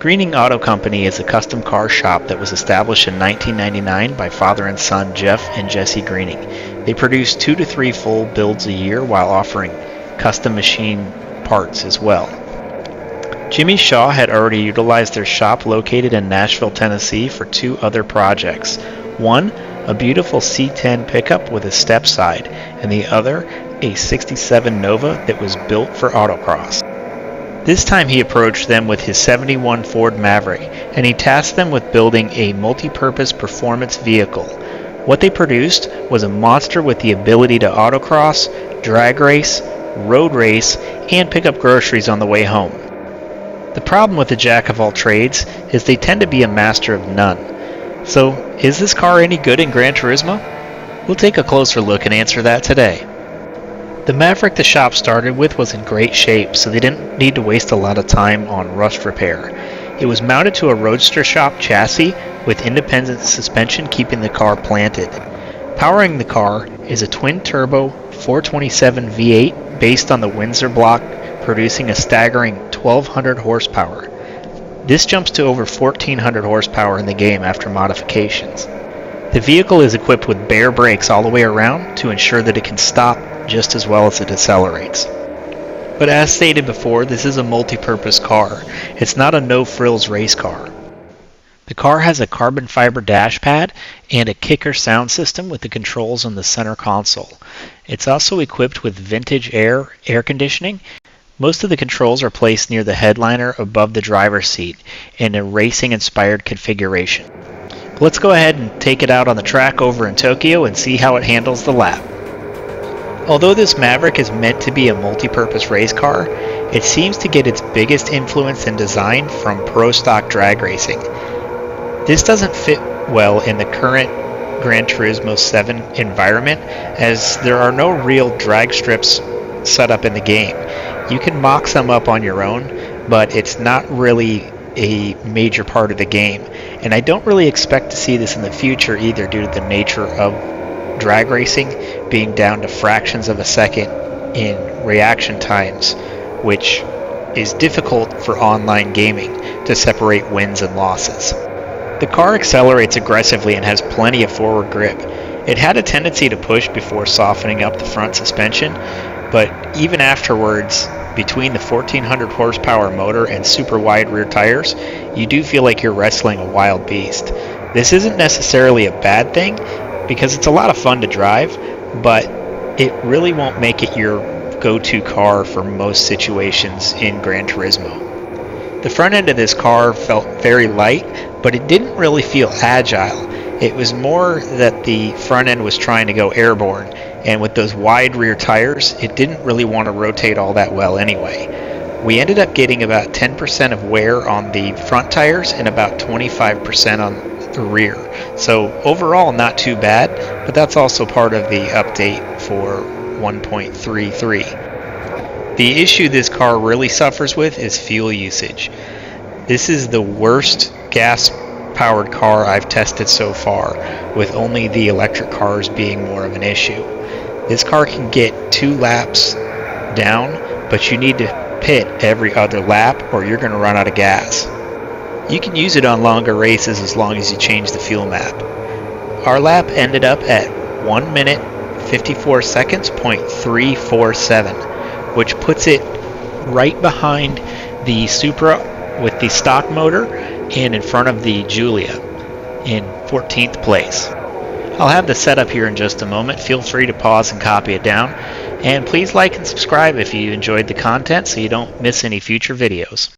Greening Auto Company is a custom car shop that was established in 1999 by father and son Jeff and Jesse Greening. They produce two to three full builds a year while offering custom machine parts as well. Jimmy Shaw had already utilized their shop located in Nashville, Tennessee for two other projects. One, a beautiful C10 pickup with a step side, and the other, a 67 Nova that was built for autocross. This time he approached them with his 71 Ford Maverick, and he tasked them with building a multi-purpose performance vehicle. What they produced was a monster with the ability to autocross, drag race, road race, and pick up groceries on the way home. The problem with the jack of all trades is they tend to be a master of none. So, is this car any good in Gran Turismo? We'll take a closer look and answer that today. The Maverick the shop started with was in great shape, so they didn't need to waste a lot of time on rust repair. It was mounted to a Roadster shop chassis with independent suspension keeping the car planted. Powering the car is a twin-turbo 427 V8 based on the Windsor block producing a staggering 1200 horsepower. This jumps to over 1400 horsepower in the game after modifications. The vehicle is equipped with Baer brakes all the way around to ensure that it can stop just as well as it accelerates. But as stated before, this is a multi-purpose car. It's not a no-frills race car. The car has a carbon fiber dash pad and a kicker sound system with the controls on the center console. It's also equipped with vintage air air conditioning. Most of the controls are placed near the headliner above the driver's seat in a racing inspired configuration. Let's go ahead and take it out on the track over in Tokyo and see how it handles the lap. Although this Maverick is meant to be a multi-purpose race car, it seems to get its biggest influence and design from pro stock drag racing. This doesn't fit well in the current Gran Turismo 7 environment as there are no real drag strips set up in the game. You can mock some up on your own, but it's not really a major part of the game. And I don't really expect to see this in the future either due to the nature of drag racing being down to fractions of a second in reaction times, which is difficult for online gaming to separate wins and losses. The car accelerates aggressively and has plenty of forward grip. It had a tendency to push before softening up the front suspension, but even afterwards, between the 1400 horsepower motor and super wide rear tires, you do feel like you're wrestling a wild beast. This isn't necessarily a bad thing, because it's a lot of fun to drive, but it really won't make it your go-to car for most situations in Gran Turismo. The front end of this car felt very light, but it didn't really feel agile. It was more that the front end was trying to go airborne, and with those wide rear tires, it didn't really want to rotate all that well anyway. We ended up getting about 10% of wear on the front tires and about 25% on rear. So overall, not too bad, but that's also part of the update for 1.33. The issue this car really suffers with is fuel usage. This is the worst gas powered car I've tested so far, with only the electric cars being more of an issue. This car can get two laps down, but you need to pit every other lap or you're going to run out of gas. You can use it on longer races as long as you change the fuel map. Our lap ended up at 1 minute 54 seconds point 347, which puts it right behind the Supra with the stock motor and in front of the Giulia in 14th place. I'll have the setup here in just a moment. Feel free to pause and copy it down. And please like and subscribe if you enjoyed the content so you don't miss any future videos.